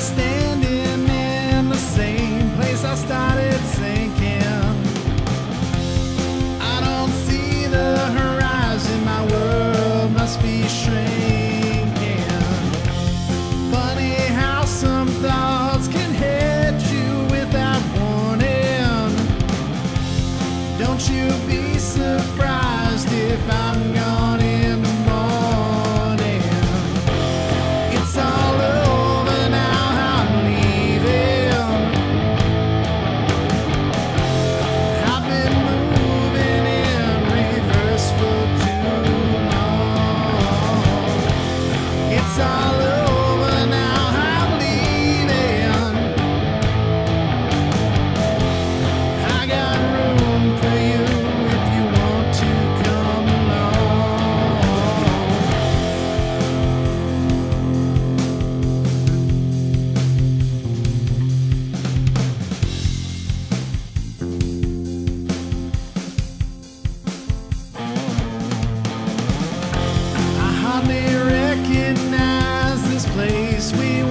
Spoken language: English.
standing in the same place I started sinking. I don't see the horizon, my world must be shrinking. Funny how some thoughts can hit you without warning. Don't you be surprised if I'm finally recognize this place we